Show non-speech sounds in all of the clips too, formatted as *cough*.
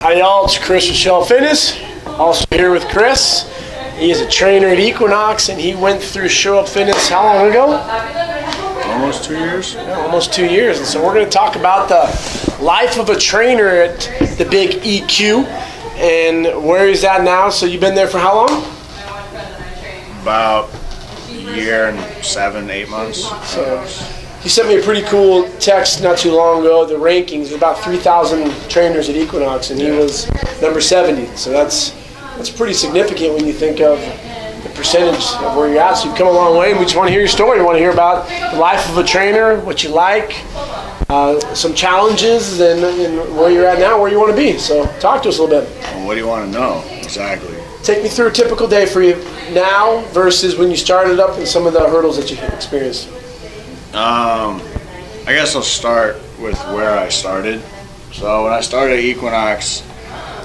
Hi y'all, it's Chris Rochelle Fitness. Also here with Chris. He is a trainer at Equinox and he went through Show Up Fitness how long ago? Almost two years. Yeah, almost two years. And so we're going to talk about the life of a trainer at the big EQ and where he's at now. So you've been there for how long? About a year and seven, eight months. So he sent me a pretty cool text not too long ago. The rankings, of about 3,000 trainers at Equinox, and he was number 70. So that's that's pretty significant when you think of the percentage of where you're at. So you've come a long way, and we just want to hear your story. We want to hear about the life of a trainer, what you like, uh, some challenges, and, and where you're at now, where you want to be. So talk to us a little bit. Well, what do you want to know exactly? Take me through a typical day for you now versus when you started up and some of the hurdles that you experienced. Um, I guess I'll start with where I started. So when I started at Equinox,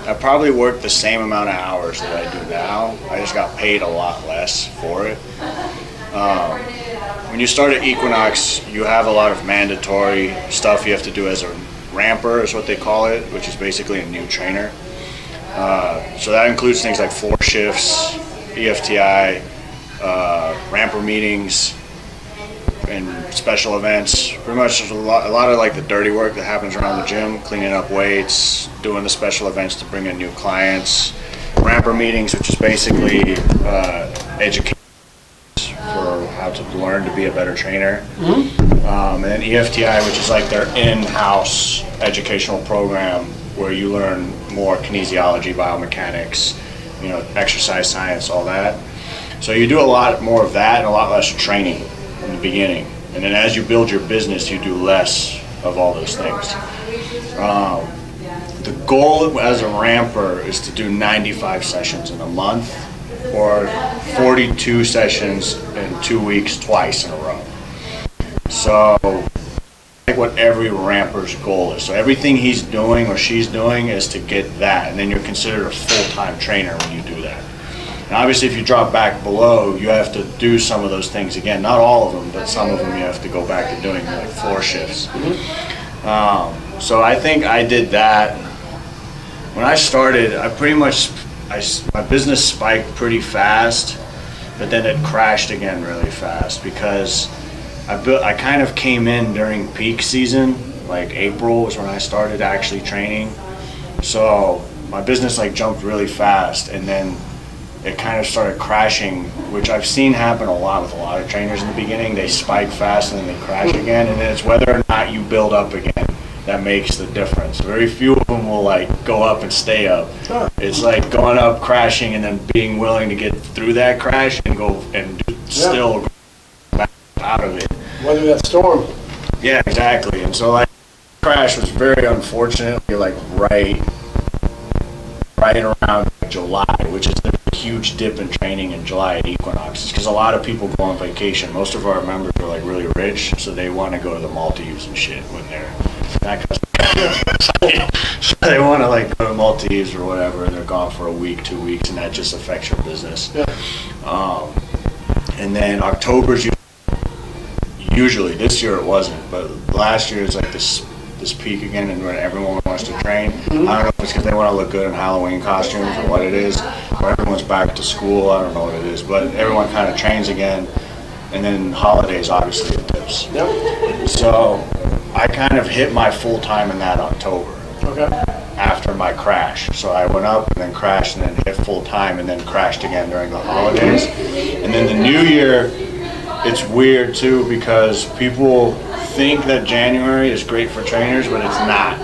I probably worked the same amount of hours that I do now. I just got paid a lot less for it. Um, when you start at Equinox, you have a lot of mandatory stuff you have to do as a ramper, is what they call it, which is basically a new trainer. Uh, so that includes things like floor shifts, EFTI, uh, ramper meetings, and special events. Pretty much a lot, a lot of like the dirty work that happens around the gym, cleaning up weights, doing the special events to bring in new clients, ramper meetings, which is basically uh, education for how to learn to be a better trainer. Um, and then EFTI, which is like their in-house educational program where you learn more kinesiology, biomechanics, you know, exercise science, all that. So you do a lot more of that and a lot less training in the beginning. And then as you build your business, you do less of all those things. Um, the goal as a ramper is to do 95 sessions in a month or 42 sessions in two weeks twice in a row. So like what every ramper's goal is. So everything he's doing or she's doing is to get that, and then you're considered a full-time trainer when you do that. And obviously, if you drop back below, you have to do some of those things again. Not all of them, but some of them you have to go back to doing, like floor shifts. Um, so I think I did that. When I started, I pretty much, I my business spiked pretty fast, but then it crashed again really fast because I built, I kind of came in during peak season, like April was when I started actually training. So my business like jumped really fast and then it kind of started crashing, which I've seen happen a lot with a lot of trainers in the beginning. They spike fast and then they crash hmm. again, and then it's whether or not you build up again that makes the difference. Very few of them will like go up and stay up. It's like going up, crashing, and then being willing to get through that crash and go and do, still back out of it. Weather that storm. Yeah, exactly. And so like crash was very unfortunately like right right around July, which is a huge dip in training in July at Equinox. because a lot of people go on vacation. Most of our members are like really rich, so they want to go to the Maldives and shit when they're that *laughs* so they want to like go to Maldives or whatever, and they're gone for a week, two weeks, and that just affects your business. Yeah. Um, and then October's usually usually this year it wasn't but last year it's like this this peak again and when everyone wants to train i don't know if it's because they want to look good in halloween costumes or what it is or everyone's back to school i don't know what it is but everyone kind of trains again and then holidays obviously it dips Yep. so i kind of hit my full time in that october Okay. after my crash. So I went up and then crashed and then hit full time and then crashed again during the holidays. And then the new year, it's weird too because people think that January is great for trainers, but it's not.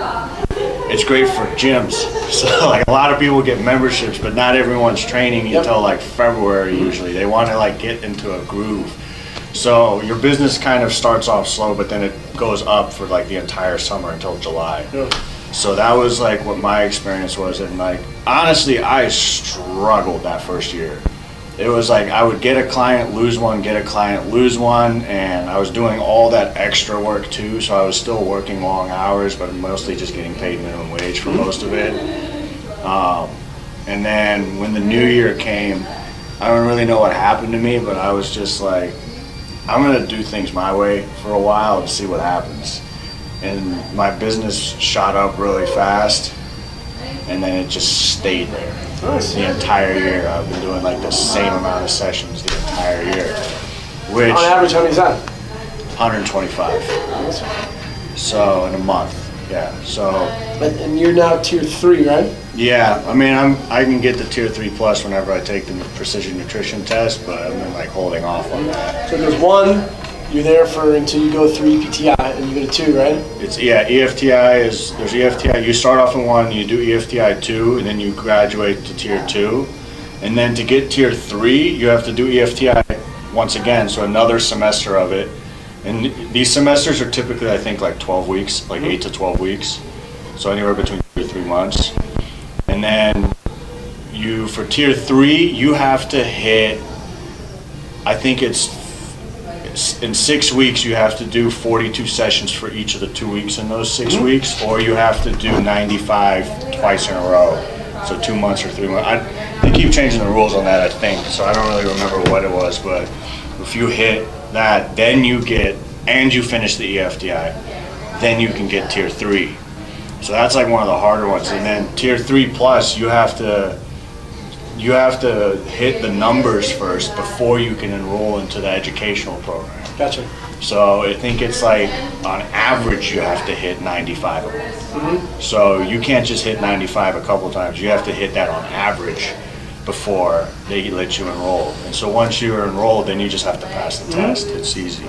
It's great for gyms. *laughs* So like a lot of people get memberships, but not everyone's training Yep. until like February usually. They want to like get into a groove. So your business kind of starts off slow, but then it goes up for like the entire summer until July. Yeah. So that was like what my experience was, and like honestly, I struggled that first year. It was like I would get a client, lose one, get a client, lose one, and I was doing all that extra work too. So I was still working long hours, but mostly just getting paid minimum wage for most of it. Um, and then when the new year came, I don't really know what happened to me, but I was just like, I'm gonna do things my way for a while and see what happens. And my business shot up really fast. And then it just stayed there. Nice. The entire year, I've been doing like the same amount of sessions the entire year, which On average, how many is that? 125. So in a month, yeah. So And, and you're now tier three, right? yeah, I mean, I'm I can get the tier three plus whenever I take the precision nutrition test, but I've been like holding off on that. So there's one, you're there for until you go three PTI, and you go to two, right? It's yeah, EFTI is there's EFTI. You start off in one, you do EFTI two, and then you graduate to tier two, and then to get tier three, you have to do EFTI once again, so another semester of it. And these semesters are typically, I think, like 12 weeks, like mm-hmm. eight to 12 weeks, so anywhere between two to three months. And then you for tier three, you have to hit. I think it's in six weeks you have to do 42 sessions for each of the two weeks in those 6 mm-hmm. weeks or you have to do 95 twice in a row so two months or three months I, they keep changing the rules on that i think so i don't really remember what it was but if you hit that then you get and you finish the EFTI, then you can get tier three. So that's like one of the harder ones and then tier three plus you have to you have to hit the numbers first before you can enroll into the educational program. Gotcha. So I think it's like on average you have to hit 95 a month. So you can't just hit 95 a couple times. You have to hit that on average before they let you enroll. And so once you're enrolled, then you just have to pass the mm-hmm. test. It's easy.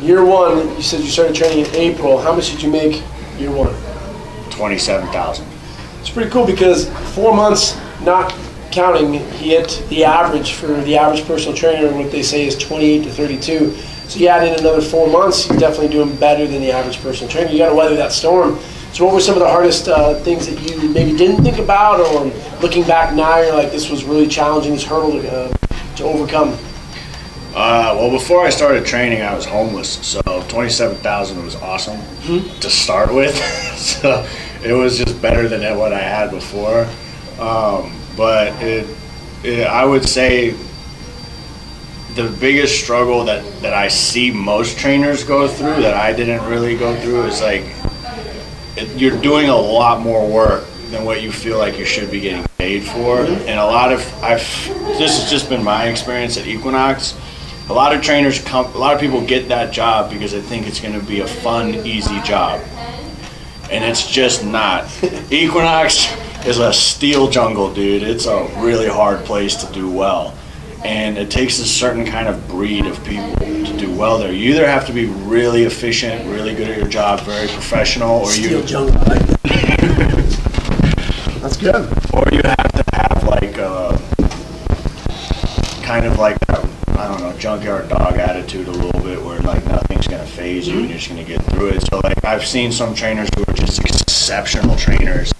Year one, you said you started training in April. How much did you make year one? 27,000. It's pretty cool because four months, not counting, he hit the average for the average personal trainer, what they say is 28 to 32. So you add in another four months, he's definitely doing better than the average personal trainer. You got to weather that storm. So what were some of the hardest uh, things that you maybe didn't think about, or looking back now, you're like, this was really challenging, this hurdle to, uh, to overcome? Uh, well, before I started training, I was homeless, so twenty-seven thousand was awesome to start with. *laughs* so it was just better than what I had before. Um, but it, it, I would say the biggest struggle that that I see most trainers go through that I didn't really go through is like it, you're doing a lot more work than what you feel like you should be getting paid for. Mm-hmm. And a lot of I've this has just been my experience at Equinox. A lot of trainers come a lot of people get that job because they think it's going to be a fun, easy job. And it's just not. *laughs* Equinox is a steel jungle, dude. It's a really hard place to do well. And it takes a certain kind of breed of people to do well there. You either have to be really efficient, really good at your job, very professional, or you Steel jungle, like that. *laughs* That's good. or you have to have like a kind of like that, I don't know, junkyard dog attitude a little bit where like nothing's gonna phase you and you're just gonna get through it. So like I've seen some trainers who are just exceptional trainers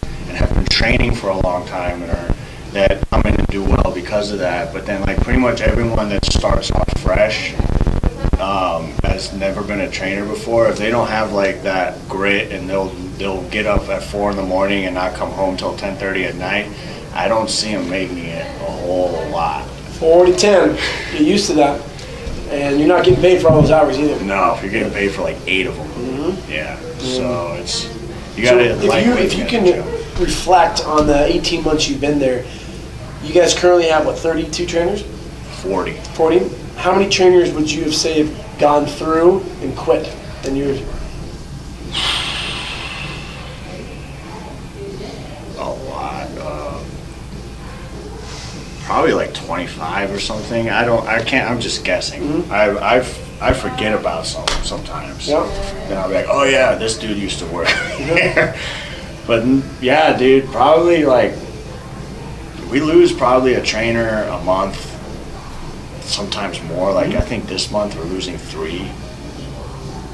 been training for a long time and are that come in and do well because of that. But then like pretty much everyone that starts off fresh um, has never been a trainer before, if they don't have like that grit and they'll they'll get up at four in the morning and not come home till ten thirty at night, I don't see them making it a whole lot. Four to ten, get used to that. And you're not getting paid for all those hours either. No, if you're getting paid for like eight of them, yeah. So it's you gotta if like you, if you can. Reflect on the 18 months you've been there, you guys currently have what 32 trainers, forty. 40. How many trainers would you have say have gone through and quit in yours? a lot. Uh, probably like 25 or something. I don't. I can't. I'm just guessing. I I I forget about some sometimes. Yep. Then I'll be like, oh yeah, this dude used to work. *laughs* but yeah, dude, probably like we lose probably a trainer a month. Sometimes more. Like mm-hmm. I think this month we're losing three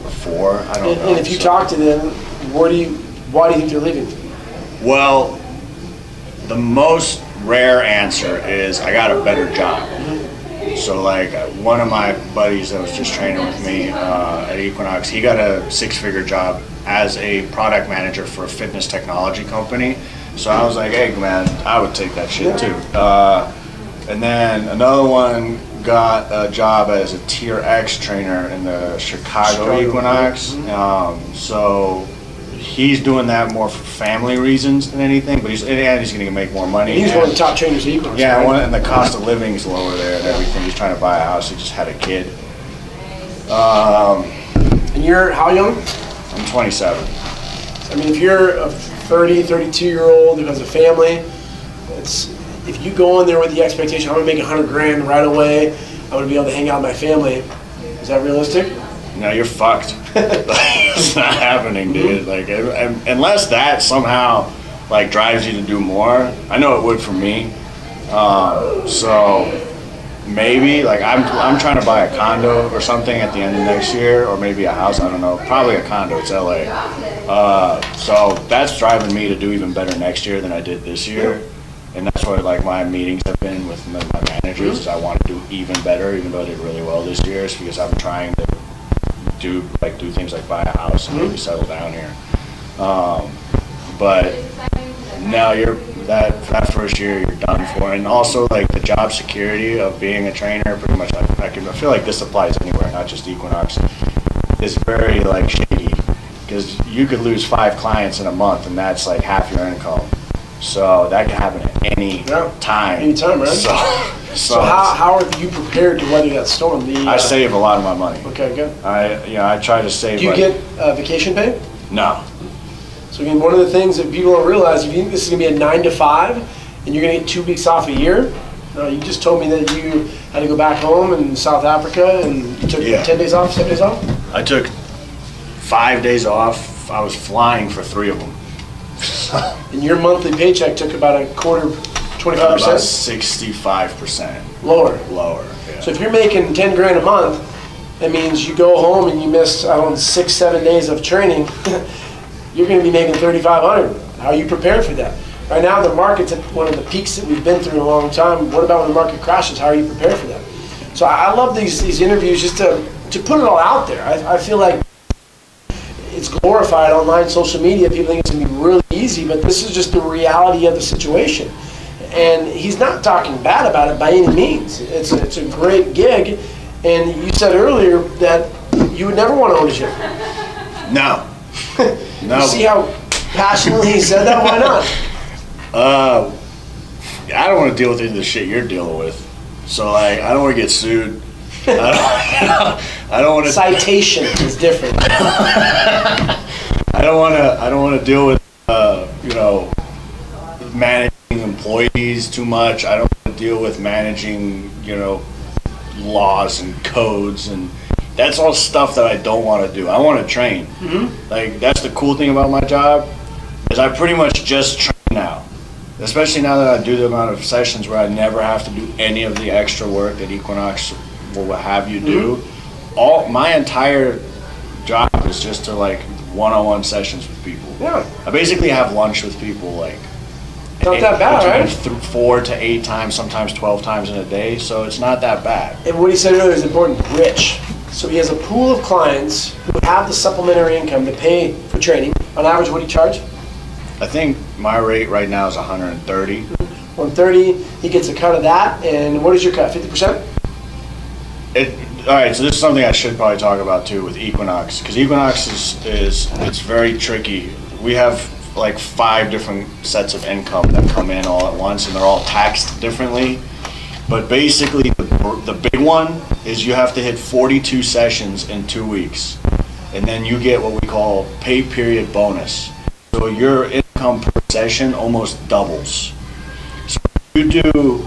or four. I don't And, know. and if you So- talk to them, where do you, why do you think they're leaving? Well, the most rare answer is I got a better job. Mm-hmm. So like one of my buddies that was just training with me uh, at Equinox, he got a six-figure job as a product manager for a fitness technology company. So I was like, hey man, I would take that shit too. Uh, and then another one got a job as a Tier X trainer in the Chicago, Chicago, Equinox. Um, so he's doing that more for family reasons than anything. But he's and he's going to make more money. He's and- one of the top trainers Equinox. Yeah, right? one, and the cost of living is lower there and everything. He's trying to buy a house. He just had a kid. Um, And you're how young? I'm 27. I mean, if you're a 30, 32 year old who has a family, it's if you go in there with the expectation I'm gonna make 100 grand right away, I'm gonna be able to hang out with my family. Is that realistic? No, you're fucked. *laughs* it's not happening, dude. Like, un- unless that somehow like drives you to do more. I know it would for me. Um, so maybe like I'm I'm trying to buy a condo or something at the end of next year, or maybe a house. I don't know. Probably a condo. It's LA. Uh, so that's driving me to do even better next year than I did this year. And that's what like my meetings have been with my my managers. Is I want to do even better, even though I did really well this year. Is because I'm trying to do like do things like buy a house and maybe settle down here. Um, but now you're that that first year you're done for, and also like the job security of being a trainer. Pretty much, I, I can I feel like this applies anywhere, not just Equinox. Is very like shady because you could lose five clients in a month, and that's like half your income. So that can happen at any Yeah, time. anytime, right? So, so, how, how are you prepared to weather that storm? The, I uh, save a lot of my money. Okay, good. I you know I try to save. Do you like- get uh, vacation pay? no? So again, one of the things that people don't realize, if you think this is gonna be a nine to five, and you're gonna get two weeks off a year, no, you just told me that you had to go back home in South Africa and you took Yeah. ten days off, seven days off. I took five days off. I was flying for three of them. And your monthly paycheck took about a quarter, twenty-five About percent sixty-five percent lower. lower. Yeah. So if you're making ten grand a month, that means you go home and you missed, I don't know, six, seven days of training, *laughs* you're gonna be making thirty-five hundred. How are you prepared for that? Right now, the market's at one of the peaks that we've been through in a long time. What about when the market crashes? How are you prepared for that? So I, love these, these interviews just to, to put it all out there. I, I feel like it's glorified online, social media. People think it's gonna be really easy, but this is just the reality of the situation. And he's not talking bad about it by any means. It's a, it's a great gig. And you said earlier that you would never want to own a gym. no, *laughs* no. You see how passionately he said that? Why not? *laughs* uh, I don't want to deal with any of the shit you're dealing with. So like, I don't want to get sued. I don't, *laughs* I don't want to. Citation is different. I don't want to. I don't want to deal with. Uh, you know, managing employees too much. I don't want to deal with managing. You know, laws and codes and that's all stuff that I don't want to do. I want to train. Mm-hmm. Like that's the cool thing about my job is I pretty much just train now. Especially now that I do the amount of sessions where I never have to do any of the extra work that Equinox will have you do. All my entire job is just to like one-on-one sessions with people. Yeah. I basically have lunch with people like Not that bad, right? th- four to eight times, sometimes twelve times in a day. So it's not that bad. And what he said earlier is important, rich. So he has a pool of clients who have the supplementary income to pay for training. On average, what do you charge? I think my rate right now is 130. 130. He gets a cut of that. And what is your cut? 50%? It, all right, so this is something I should probably talk about too with Equinox, because Equinox is, is it's very tricky. We have like five different sets of income that come in all at once, and they're all taxed differently. But basically, the, the big one is you have to hit 42 sessions in two weeks, and then you get what we call pay period bonus. So your income per session almost doubles. So if you do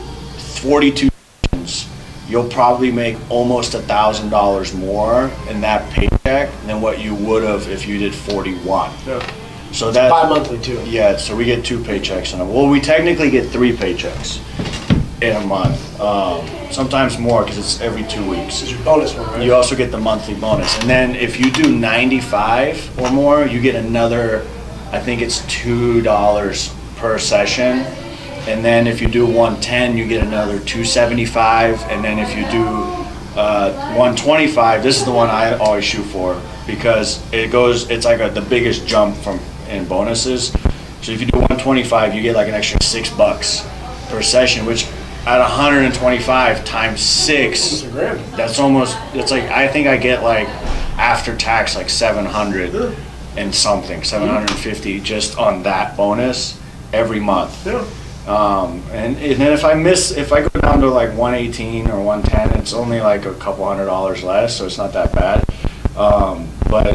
42 sessions, you'll probably make almost a thousand dollars more in that paycheck than what you would have if you did 41. Yeah. So that Bi-monthly too. yeah, so we get two paychecks in a well, we technically get three paychecks in a month. Um, sometimes more because it's every two weeks. Is your bonus one, right? You also get the monthly bonus, and then if you do 95 or more, you get another. I think it's two dollars per session, and then if you do 110, you get another 275, and then if you do uh, 125, this is the one I always shoot for because it goes. It's like a, the biggest jump from in bonuses. So if you do 125, you get like an extra six bucks per session, which at 125 times six, It's a grand. that's almost. It's like I think I get like after tax like 700. and something, 750 just on that bonus every month. Yeah. Um, and, and then if I miss, if I go down to like 118 or 110, it's only like a couple hundred dollars less, so it's not that bad. Um, but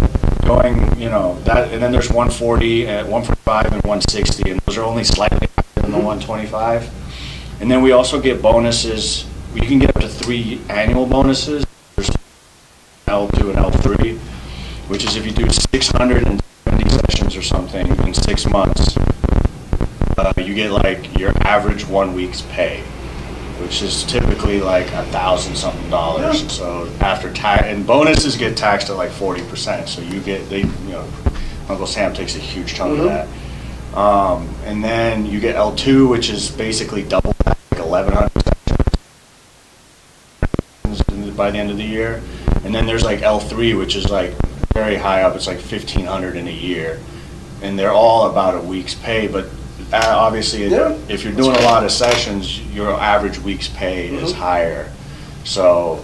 going, you know, that, and then there's 140 and 145 and 160, and those are only slightly higher than the 125. And then we also get bonuses. You can get up to three annual bonuses. There's L2 and L3, which is if you do 670 sessions or something in six months, uh, you get like your average one week's pay, which is typically like a thousand something dollars. Yeah. So after tax, and bonuses get taxed at like 40%. So you get, they, you know, Uncle Sam takes a huge chunk Mhm. of that. Um, and then you get L2, which is basically double that, like 1,100 by the end of the year. And then there's like L3, which is like very high up. It's like 1,500 in a year. And they're all about a week's pay, but uh, obviously, Yeah. if you're doing a lot of sessions, your average week's pay is Mhm. higher. So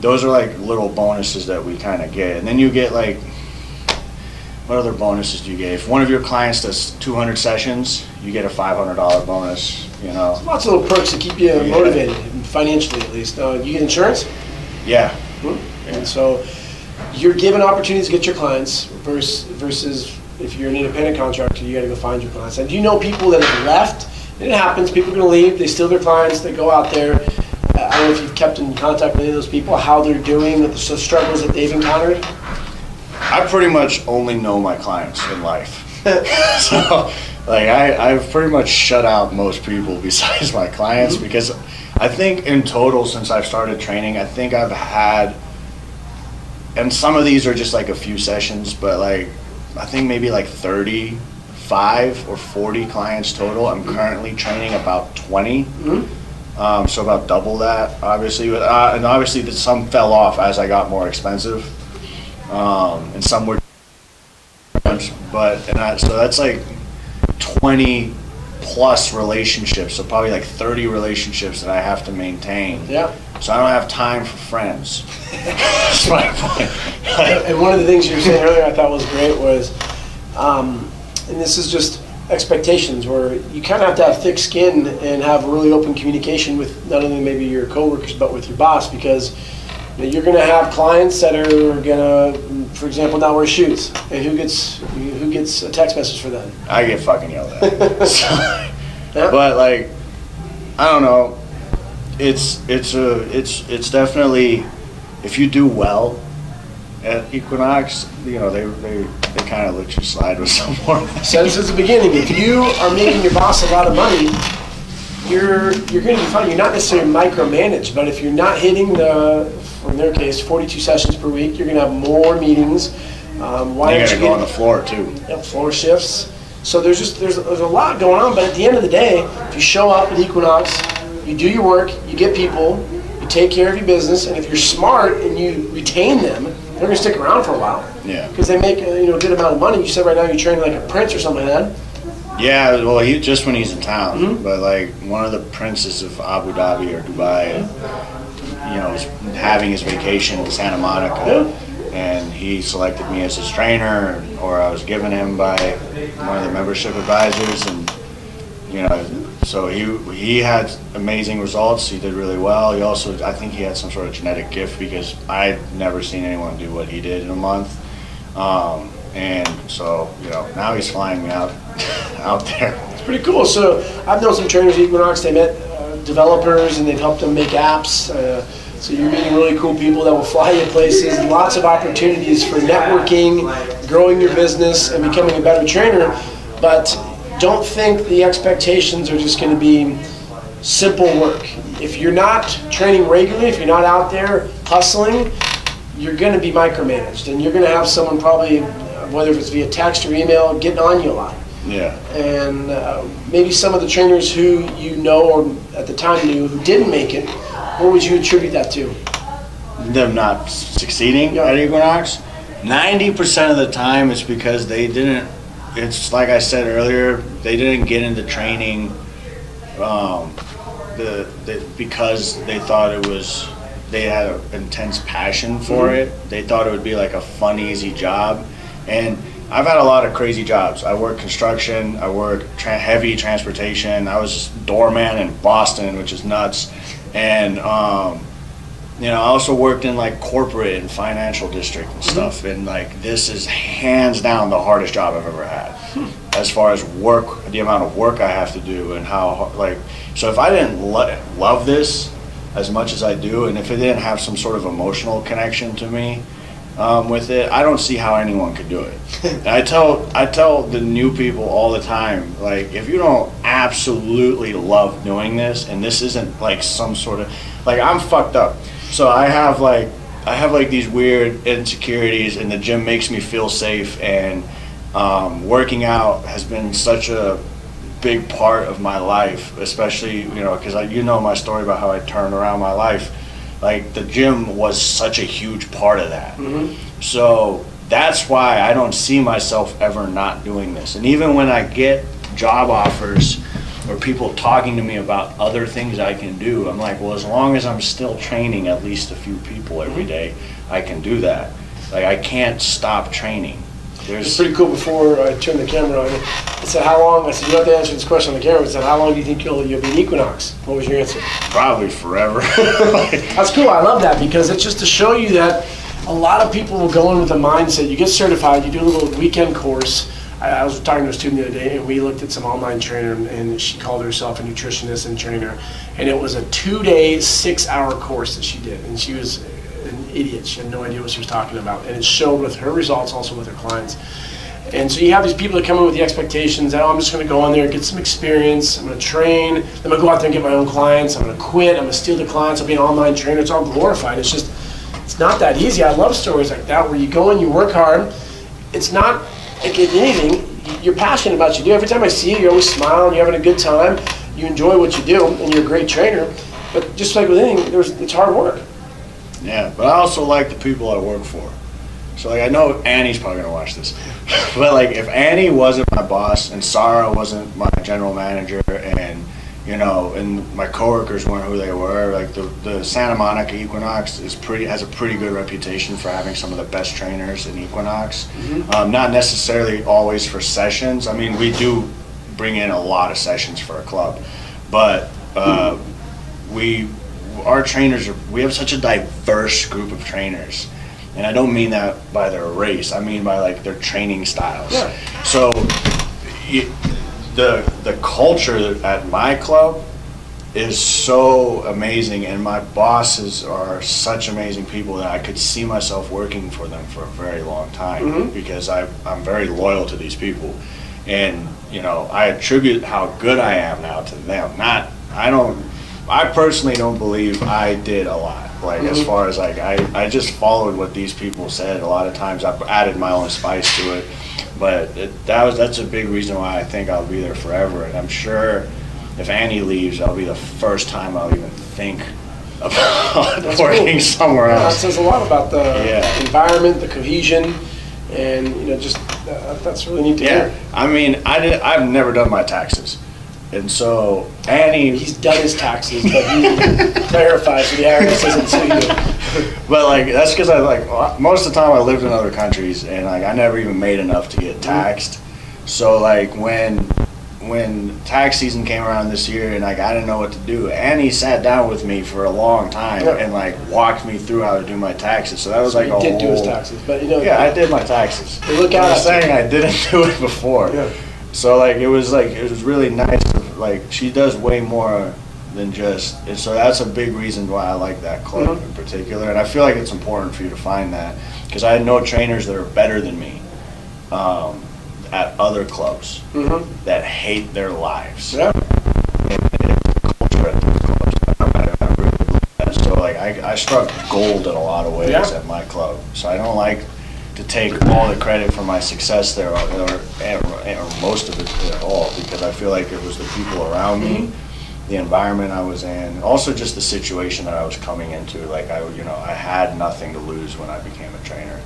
those are like little bonuses that we kind of get. And then you get like, what other bonuses do you get? If one of your clients does 200 sessions, you get a $500 bonus, you know? Lots of little perks to keep you Yeah. motivated, financially at least. Uh, you get insurance, Yeah, and so you're given opportunities to get your clients versus, versus if you're an independent contractor, you got to go find your clients. And do you know people that have left? It happens. People are going to leave. They steal their clients. They go out there. Uh, I don't know if you've kept in contact with any of those people, how they're doing, the struggles that they've encountered. I pretty much only know my clients in life. *laughs* so, like, I, I've pretty much shut out most people *laughs* besides my clients because I think in total, since I've started training, I think I've had, and some of these are just like a few sessions, but like, I think maybe like 35 or 40 clients total. I'm currently training about 20. Um, so about double that, obviously, uh, and obviously that some fell off as I got more expensive, um, and some were, but and I, so that's like twenty plus relationships, so probably like thirty relationships that I have to maintain. Yeah. So I don't have time for friends. That's my point. And one of the things you were saying earlier I thought was great was, um, and this is just expectations, where you kind of have to have thick skin and have really open communication with not only maybe your coworkers but with your boss because you know, you're going to have clients that are going to, for example, not wear shoes, and who gets who gets a text message for that? I get fucking yelled at. So, *laughs* *laughs* Yeah. but like, I don't know. It's it's a it's it's definitely if you do well at Equinox, you know they they they kind of let you slide with *laughs* some more. Since the beginning, if you are making your boss a lot of money, you're you're going to be fine. You're not necessarily micromanaged, but if you're not hitting the, in their case, 42 sessions per week, you're going to have more meetings. Um, why You don't gotta go on the floor too. yeah, floor shifts? So there's just there's there's a lot going on, but at the end of the day, if you show up at Equinox, you do your work, you get people, you take care of your business, and if you're smart and you retain them, they're going to stick around for a while Yeah. because they make a, you know a good amount of money. You said right now you're training like a prince or something like that. Yeah, well, he just when he's in town, Mhm. but like one of the princes of Abu Dhabi or Dubai, you know, was having his vacation in Santa Monica, and he selected me as his trainer, or I was given him by one of the membership advisors, and you know, so he he had amazing results. He did really well. He also, I think, he had some sort of genetic gift because I'd never seen anyone do what he did in a month. Um, and so, you know, now he's flying me out *laughs* out there. It's pretty cool. So I've known some trainers at Equinox. They met uh, developers and they've helped them make apps. Uh, so you're meeting really cool people that will fly you places. Lots of opportunities for networking, growing your business, and becoming a better trainer. But don't think the expectations are just going to be simple work. If you're not training regularly, if you're not out there hustling, you're going to be micromanaged, and you're going to have someone probably, whether it's via text or email, getting on you a lot Yeah. and uh, maybe some of the trainers who you know or at the time knew who didn't make it, what would you attribute that to? them not succeeding Yeah. at Equinox, 90% of the time it's because they didn't, it's like I said earlier, they didn't get into training um, the, the, because they thought it was, they had an intense passion for Mhm. it. They thought it would be like a fun, easy job. And I've had a lot of crazy jobs. I worked construction. I worked tra- heavy transportation. I was doorman in Boston, which is nuts. And um, you know, I also worked in like corporate and financial district and stuff. And like this is hands down the hardest job I've ever had, as far as work, the amount of work I have to do, and how like. So if I didn't lo- love this as much as I do, and if it didn't have some sort of emotional connection to me um, with it, I don't see how anyone could do it. *laughs* And I tell I tell the new people all the time, like if you don't absolutely love doing this, and this isn't like some sort of like I'm fucked up, so I have like I have like these weird insecurities, and the gym makes me feel safe, and um, working out has been such a big part of my life, especially you know because you know my story about how I turned around my life. Like the gym was such a huge part of that. So that's why I don't see myself ever not doing this. And even when I get job offers or people talking to me about other things I can do, I'm like, well, as long as I'm still training at least a few people every mm-hmm. day, I can do that. Like I can't stop training. It's There's pretty cool. Before I turned the camera on, I said, "How long?" I said, "You have to answer this question on the camera." I said, "How long do you think you'll you'll be in Equinox?" What was your answer? probably forever. *laughs* That's cool. I love that because it's just to show you that a lot of people will go in with a mindset. You get certified, you do a little weekend course. I, I was talking to a student the other day, and we looked at some online trainer, and, and she called herself a nutritionist and trainer, and it was a two-day, six-hour course that she did, and she was an idiot. She had no idea what she was talking about, and it showed with her results, also with her clients. And so you have these people that come in with the expectations that, oh, I'm just going to go in there, get some experience, I'm going to train, I'm going to go out there and get my own clients, I'm going to quit, I'm going to steal the clients, I'll be an online trainer. It's all glorified. It's just, it's not that easy. I love stories like that where you go in, you work hard. It's not like anything, you're passionate about what you do. Every time I see you, you're always smiling, you're having a good time, you enjoy what you do, and you're a great trainer. But just like with anything, there's, it's hard work. Yeah, but I also like the people I work for. So like I know Annie's probably gonna watch this, *laughs* but like if Annie wasn't my boss and Sarah wasn't my general manager and you know and my coworkers weren't who they were, like the the Santa Monica Equinox is pretty has a pretty good reputation for having some of the best trainers in Equinox. Um, not necessarily always for sessions. I mean we do bring in a lot of sessions for a club, but uh, we our trainers are we have such a diverse group of trainers and i don't mean that by their race i mean by like their training styles Yeah. so y the the culture at my club is so amazing and my bosses are such amazing people that i could see myself working for them for a very long time mm-hmm. because I, i'm very loyal to these people. And you know i attribute how good i am now to them. Not i don't I personally don't believe I did a lot. Like as mm-hmm. far as like I, I just followed what these people said. A lot of times I've added my own spice to it, but it, that was that's a big reason why I think I'll be there forever. And I'm sure if Annie leaves, that'll be the first time I'll even think *laughs* about That's working cool. somewhere Yeah, That says a lot about the Yeah. environment, the cohesion, and you know, just uh, that's really neat to Yeah, hear. I mean I did. I've never done my taxes, and so Annie He's done his taxes, but he *laughs* clarifies that the IRS doesn't sue you. *laughs* But like that's because I like most of the time I lived in other countries and like I never even made enough to get taxed. So like when when tax season came around this year and like I didn't know what to do, Annie sat down with me for a long time Yeah. and like walked me through how to do my taxes. So that was So like he a did do his taxes, but you know, Yeah, I did my taxes. Look I'm out you. saying I didn't *laughs* do it before. Yeah. So like it was like it was really nice. Like she does way more than just, and so that's a big reason why I like that club Mhm. in particular. And I feel like it's important for you to find that because I know trainers that are better than me um, at other clubs Mhm. that hate their lives. Yeah. Culture at those clubs. I- I really. So like I, I struck gold in a lot of ways Yeah. at my club. So I don't like to take all the credit for my success there or, or, or most of it at all because I feel like it was the people around me, the environment I was in, also just the situation that I was coming into. Like I, you know, I had nothing to lose when I became a trainer.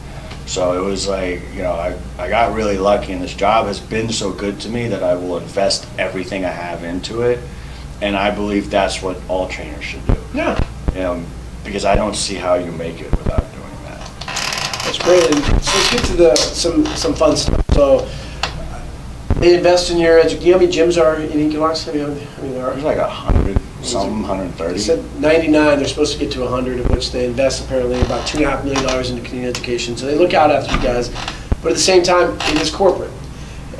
So it was like, you know, I, I got really lucky and this job has been so good to me that I will invest everything I have into it. And I believe that's what all trainers should do. Yeah. Um, because I don't see how you make it without doing that. That's great. And so let's get to the some some fun stuff. So they invest in your education. You know how many gyms are in Equinox? I mean, I mean, there are. There's like a hundred, some hundred thirty. They said 99, they're supposed to get to 100, of which they invest apparently about $2.5 million into Canadian education. So they look out after you guys. But at the same time, it is corporate.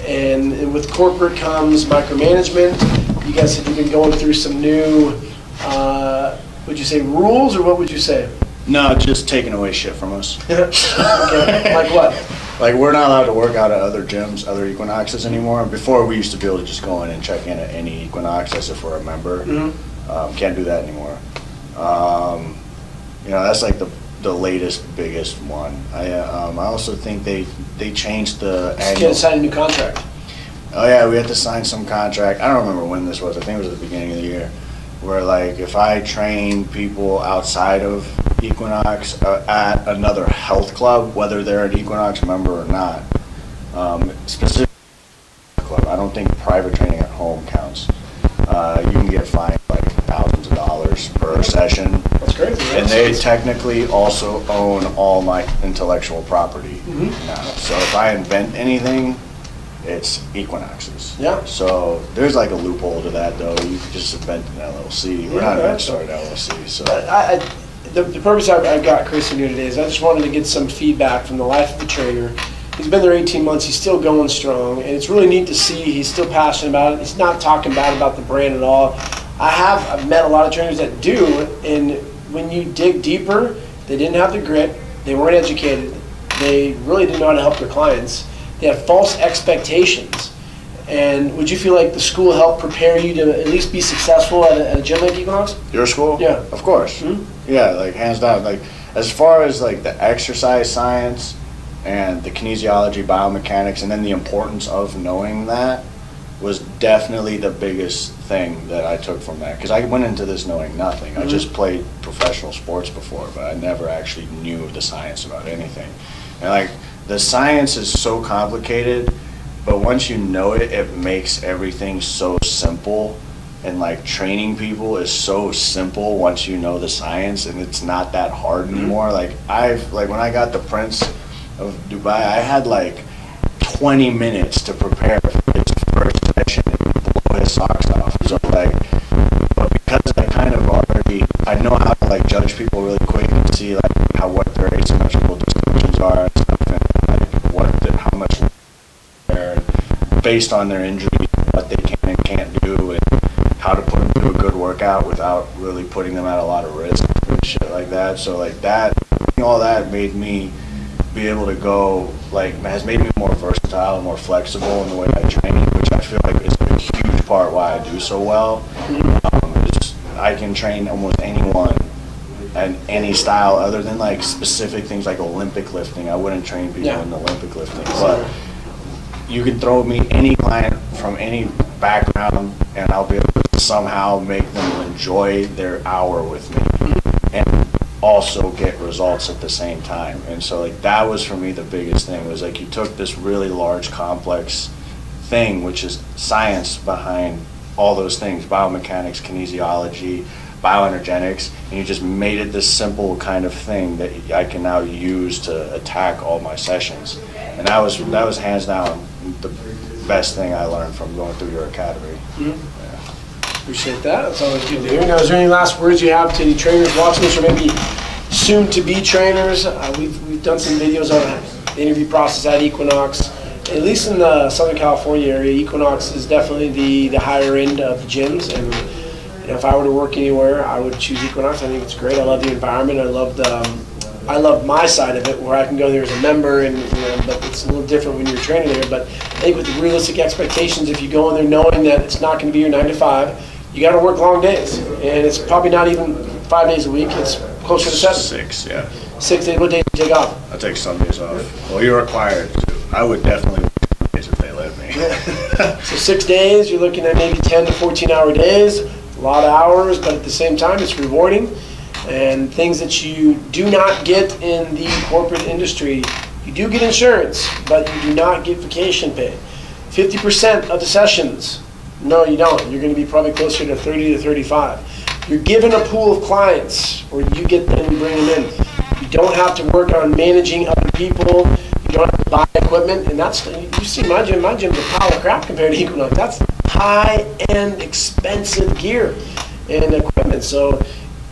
And with corporate comes micromanagement. You guys you've been going through some new, uh, would you say rules or what would you say? No, just taking away shit from us. *laughs* Okay, Like what? Like we're not allowed to work out at other gyms, other Equinoxes anymore. Before we used to be able to just go in and check in at any Equinox as if we're a member. Mhm. Um, can't do that anymore. Um, you know, that's like the the latest, biggest one. I um, I also think they they changed the You annual. had to sign a new contract. Oh yeah, we had to sign some contract. I don't remember when this was. I think it was at the beginning of the year, where like if I train people outside of Equinox uh, at another health club, whether they're an Equinox member or not, um, specific club. I don't think private training at home counts. Uh, you can get fined like thousands of dollars per session, That's crazy. right? and they technically also own all my intellectual property Mhm. now. So if I invent anything, it's Equinoxes. Yeah. So there's like a loophole to that though. You could just invent an LLC. We're not Yeah, going that's- start an LLC. So I, I, the, the purpose I, I got Chris in here today is I just wanted to get some feedback from the life of the trainer. He's been there 18 months. He's still going strong, and it's really neat to see. He's still passionate about it. He's not talking bad about the brand at all. I have I've met a lot of trainers that do, and when you dig deeper, they didn't have the grit. They weren't educated. They really didn't know how to help their clients. They had false expectations. And would you feel like the school helped prepare you to at least be successful at a, at a gym like Equinox? your school? Yeah. Of course. Mhm. Yeah, like hands down. Like as far as like the exercise science and the kinesiology, biomechanics, and then the importance of knowing that was definitely the biggest thing that I took from that. Because I went into this knowing nothing. I Mhm. just played professional sports before, but I never actually knew the science about anything. And like the science is so complicated, but once you know it, it makes everything so simple. And like training people is so simple once you know the science, and it's not that hard mm-hmm. anymore. Like I've like when I got the Prince of Dubai, I had like 20 minutes to prepare for his first session and blow his socks off. So like, but because I kind of already, I know how to like judge people really quick and see like how what their asymmetrical distributions are and stuff, and like what the, how much they're based on their injury, what they can and can't do, and how to put them through without really putting them at a lot of risk and shit like that. So like that, all that made me be able to go like has made me more versatile and more flexible in the way I train, which I feel like is a huge part why I do so well. Um, I can train almost anyone and any style other than like specific things like Olympic lifting. I wouldn't train people Yeah. in Olympic lifting, but you can throw me any client from any background and I'll be able somehow make them enjoy their hour with me and also get results at the same time. And so like that was for me the biggest thing was like you took this really large complex thing which is science behind all those things, biomechanics, kinesiology, bioenergetics, and you just made it this simple kind of thing that I can now use to attack all my sessions. And that was that was hands down the best thing I learned from going through your academy. Mm-hmm. Appreciate that. That's always good to hear. Now, is there any last words you have to any trainers watching this, or maybe soon-to-be trainers? Uh, we've we've done some videos on the interview process at Equinox. At least in the Southern California area, Equinox is definitely the the higher end of the gyms. And you know, if I were to work anywhere, I would choose Equinox. I think it's great. I love the environment. I love the um, I love my side of it, where I can go there as a member, and you know, but it's a little different when you're training there. But I think with the realistic expectations, if you go in there knowing that it's not going to be your nine to five, you got to work long days, and it's probably not even five days a week. It's closer to seven, Six, yeah. six days. What days do you take off? I take Sundays off. Well, you're required to. I would definitely work Sundays if they let me. *laughs* So six days, you're looking at maybe 10 to 14 hour days, a lot of hours, but at the same time, it's rewarding. And things that you do not get in the corporate industry, you do get insurance, but you do not get vacation pay. 50% of the sessions, no, you don't. You're going to be probably closer to 30 to 35. You're given a pool of clients or you get them and bring them in. You don't have to work on managing other people. You don't have to buy equipment, and that's you see my gym. My gym's a pile of crap compared to Equinox. That's high-end, expensive gear and equipment. So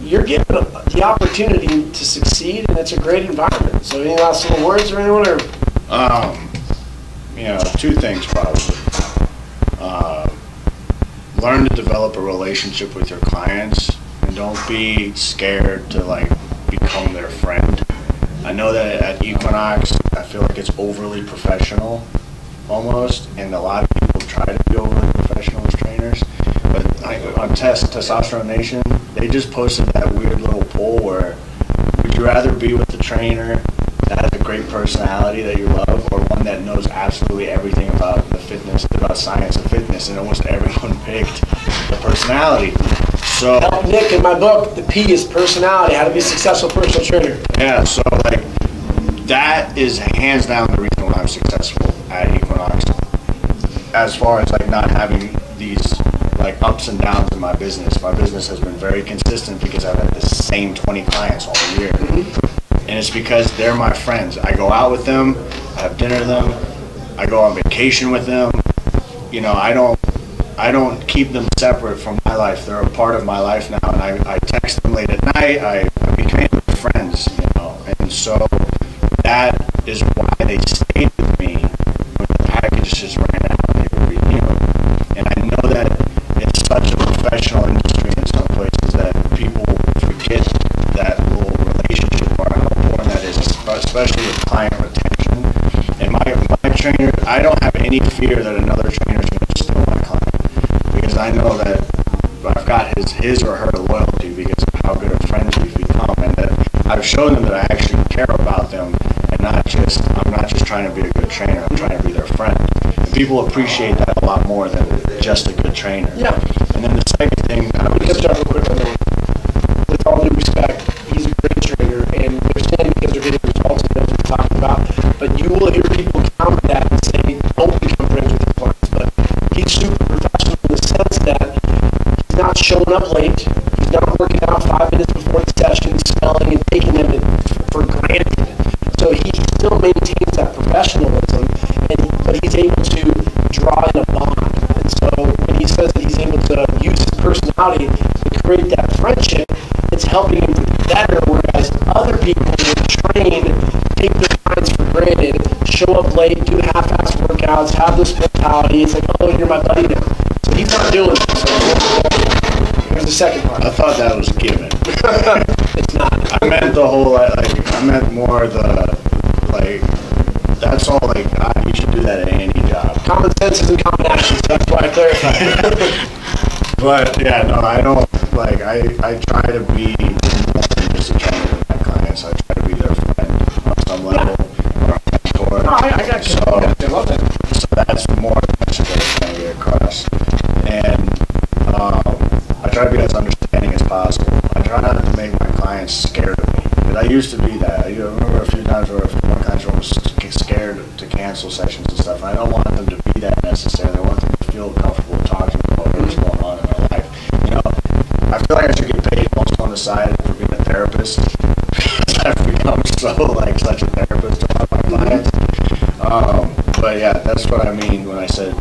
you're given the opportunity to succeed, and it's a great environment. So any last little words or anyone? Or Um, you know, two things probably. Uh, learn to develop a relationship with your clients, and don't be scared to like become their friend. I know that at Equinox, I feel like it's overly professional, almost, and a lot of people try to be overly professional as trainers. But I, on Test Testosterone Nation, they just posted that weird little poll where would you rather be with the trainer that has a great personality that you love, or one that knows absolutely everything about the fitness, about science of fitness, and almost everyone *laughs* picked the personality. So help Nick in my book. The P is personality. How to be a successful personal trainer. yeah, so like that is hands down the reason why I'm successful at Equinox. As far as like not having these like ups and downs in my business, my business has been very consistent because I've had the same 20 clients all year. Mm-hmm. And it's because they're my friends. I go out with them, I have dinner with them, I go on vacation with them. You know, I don't I don't keep them separate from my life. They're a part of my life now, and I, I text them late at night. I, I became friends, you know, and so that is why they stayed with me when the packages ran out. They were, you know, and I know that it's such a professional industry in some places that people forget that little relationship or how important that is, especially with client retention. And my my trainer, I don't have any fear that another trainer is going to steal my client because I know that I've got his or her loyalty because of how good of friends we've become, and that I've shown them that I actually care about them, and not just I'm not just trying to be a good trainer. I'm trying to be their friend. And people appreciate that a lot more than just a good trainer. Yeah. And then the second thing, I would Because John, real quick on that one. With all due respect, he's a great trainer, and they're saying because they're getting results and that's what we're talking about. But you will hear people counter that and say, don't become friends with your clients. But he's super professional in the sense that he's not showing up late. He's not working out five minutes before the session, smelling and taking them for granted. So he still maintains that professionalism, and but he's able to draw in a bond. And so when he says that he's able to use his personality to create that friendship, it's helping him better. Whereas other people will train, take their clients for granted, show up late, do half-ass workouts, have this mentality. It's like, you're my buddy now. So he's not doing that. So here's the second part. I thought that was given. It's *laughs* not. I meant the whole like I meant more the like that's all like God, you should do that at any job. Common sense isn't common actions. *laughs* That's why I clarified. *laughs* But yeah, no, I don't like I I try to be just a my clients. I try to be their friend on some level or a mentor. no, I, I got you. So, I love that. so that's more the message I was trying to get across. And um, I try to be as understanding as possible. I try not to make my clients scared of me. Because I used to be that. I remember a few times where my clients were almost scared to cancel sessions and stuff. And I don't want them to be that necessarily. I want them to feel comfortable talking about whatever's going on in their life. You know, I feel like I should get paid almost on the side for being a therapist. because I've become so like such a therapist to a lot of my clients. Um, but yeah, that's what I mean when I said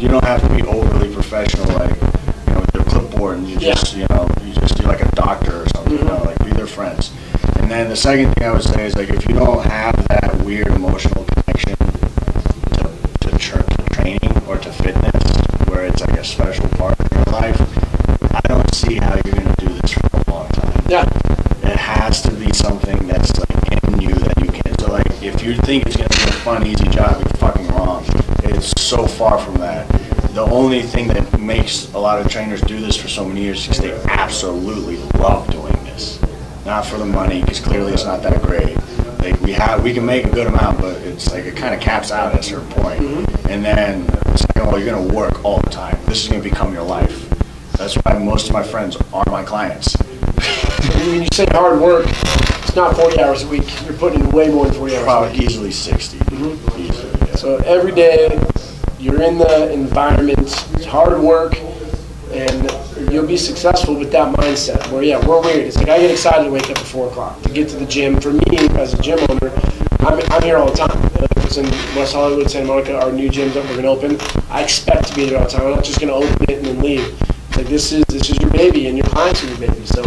you don't have to be overly professional, like you know, with your clipboard, and you Yeah. just you know, you just do like a doctor or something, you know, like be their friends. And then the second thing I would say is like if you don't have that weird emotional connection to to, tra- to training or to fitness, where it's like a special part of your life, I don't see how you're gonna do this for a long time Yeah. it has to be something that's like in you that you can. So like, if you think it's gonna be a fun, easy job, you're fucking wrong. It's so far from that. The only thing that makes a lot of trainers do this for so many years is they absolutely love doing this. Not for the money, because clearly it's not that great. Like we have, we can make a good amount, but it's like it kind of caps out at a certain point. Mm-hmm. And then second of all, you're gonna work all the time. This is gonna become your life. That's why most of my friends are my clients. *laughs* When you say hard work, it's not 40 hours a week. You're putting in way more than 40 hours a Probably easily 60. Mm-hmm. Easily, yeah. So every day, you're in the environment, it's hard work, and you'll be successful with that mindset. Where, yeah, we're weird. It's like I get excited to wake up at 4 o'clock to get to the gym. For me, as a gym owner, I'm, I'm here all the time. Sports in West Hollywood, Santa Monica, our new gyms that we're gonna open. I expect to be there all the time. I'm not just gonna open it and then leave. Like this is this is your baby, and your clients are your baby. So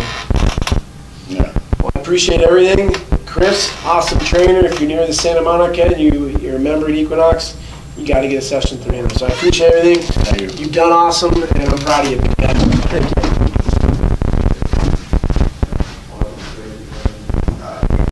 Yeah. well, I appreciate everything. Chris, awesome trainer. If you're near the Santa Monica and you you're a member at Equinox, got to get a session through him. So I appreciate everything. Thank you. You've done awesome, and I'm proud of you. Thank you.